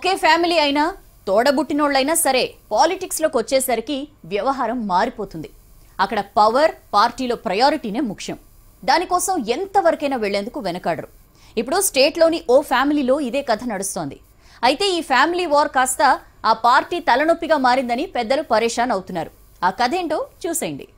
ఒకే family అయినా తోడబుట్టినోళ్ళైనా సరే పాలిటిక్స్లోకి వచ్చేసరికి వ్యవహారం మారిపోతుంది. అక్కడ పవర్ పార్టీలో ప్రయారిటీనే ముఖ్యం. దానికోసం ఎంతవరకైనా వెళ్ళేందుకు వెనకాడరు. ఇప్పుడు స్టేట్లోని ఓ ఫ్యామిలీలో ఇదే కథ నడుస్తోంది. అయితే ఈ ఫ్యామిలీ వార్ కాస్త ఆ పార్టీ తలనొప్పిగా మారిందని పెద్దలు పరేషాన్ అవుతున్నారు. ఆ కథ ఏంటో చూసేయండి.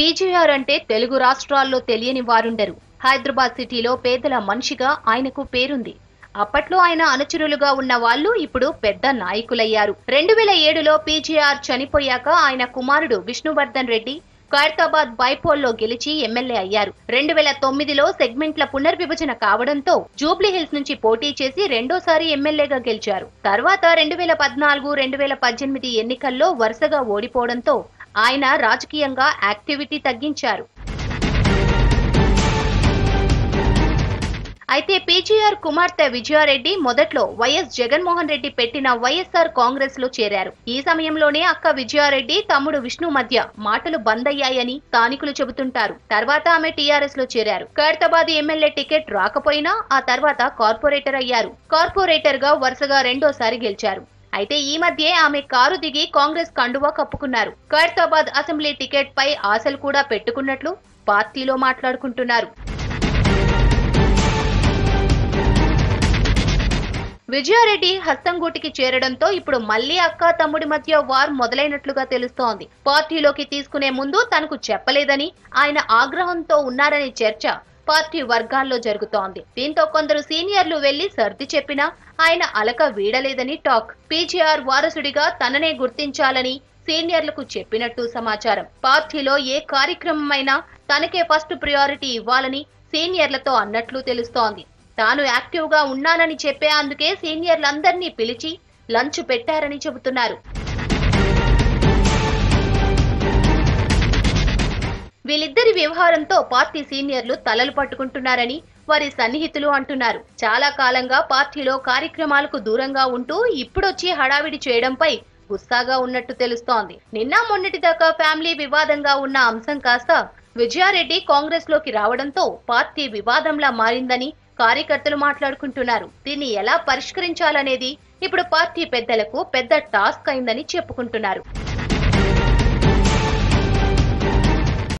పీజీఆర్ అంటే తెలుగు రాష్ట్రాల్లో తెలియని వారుండరు. హైదరాబాద్ సిటీలో పేదల మనిషిగా ఆయనకు పేరుంది. అప్పట్లో ఆయన అనుచరులుగా ఉన్న వాళ్ళు ఇప్పుడు పెద్ద నాయకులయ్యారు. రెండు వేల ఏడులో పీజీఆర్ చనిపోయాక ఆయన కుమారుడు విష్ణువర్ధన్ రెడ్డి ఖైరతాబాద్ బైపోల్లో గెలిచి ఎమ్మెల్యే అయ్యారు. రెండు వేల తొమ్మిదిలో సెగ్మెంట్ల పునర్విభజన కావడంతో జూబ్లీహిల్స్ నుంచి పోటీ చేసి రెండోసారి ఎమ్మెల్యేగా గెలిచారు. తర్వాత రెండు వేల పద్నాలుగు రెండు వేల పద్దెనిమిది ఎన్నికల్లో వరుసగా ఓడిపోవడంతో ఆయన రాజకీయంగా యాక్టివిటీ తగ్గించారు. అయితే పీజీఆర్ కుమార్తె విజయారెడ్డి మొదట్లో వైఎస్ జగన్మోహన్ రెడ్డి పెట్టిన వైఎస్ఆర్ కాంగ్రెస్లో చేరారు. ఈ సమయంలోనే అక్క విజయారెడ్డి తమ్ముడు విష్ణు మధ్య మాటలు బంద్ అయ్యాయని స్థానికులు చెబుతుంటారు. తర్వాత ఆమె టీఆర్ఎస్లో చేరారు. ఖైరతాబాద్ ఎమ్మెల్యే టికెట్ రాకపోయినా ఆ తర్వాత కార్పొరేటర్ అయ్యారు. కార్పొరేటర్గా వరుసగా రెండోసారి గెలిచారు. అయితే ఈ మధ్యే ఆమె కారు దిగి కాంగ్రెస్ కండువా కప్పుకున్నారు. ఖైరతాబాద్ అసెంబ్లీ టికెట్ పై ఆశలు కూడా పెట్టుకున్నట్లు పార్టీలో మాట్లాడుకుంటున్నారు. విజయారెడ్డి హస్తంగూటికి చేరడంతో ఇప్పుడు మళ్ళీ అక్క తమ్ముడి మధ్య వార్ మొదలైనట్లుగా తెలుస్తోంది. పార్టీలోకి తీసుకునే ముందు తనకు చెప్పలేదని ఆయన ఆగ్రహంతో ఉన్నారనే చర్చ పార్టీ వర్గాల్లో జరుగుతోంది. దీంతో కొందరు సీనియర్లు వెళ్ళి సర్ది చెప్పినా ఆయన అలక వీడలేదని టాక్. పీజీఆర్ వారసుడిగా తననే గుర్తించాలని సీనియర్లకు చెప్పినట్టు సమాచారం. పార్టీలో ఏ కార్యక్రమమైనా తనకే ఫస్ట్ ప్రియారిటీ ఇవ్వాలని సీనియర్లతో అన్నట్లు తెలుస్తోంది. తాను యాక్టివ్గా ఉన్నానని చెప్పే అందుకే సీనియర్లందరినీ పిలిచి లంచ్ పెట్టారని చెబుతున్నారు. వీళ్ళిద్దరి వ్యవహారంతో పార్టీ సీనియర్లు తలలు పట్టుకుంటున్నారని వారి సన్నిహితులు అంటున్నారు. చాలా కాలంగా పార్టీలో కార్యక్రమాలకు దూరంగా ఉంటూ ఇప్పుడొచ్చి హడావిడి చేయడంపై గుస్సాగా ఉన్నట్టు తెలుస్తోంది. నిన్న మొన్నటి దాకా ఫ్యామిలీ వివాదంగా ఉన్న అంశం కాస్త విజయారెడ్డి కాంగ్రెస్లోకి రావడంతో పార్టీ వివాదంలా మారిందని కార్యకర్తలు మాట్లాడుకుంటున్నారు. దీన్ని ఎలా పరిష్కరించాలనేది ఇప్పుడు పార్టీ పెద్దలకు పెద్ద టాస్క్ అయిందని చెప్పుకుంటున్నారు.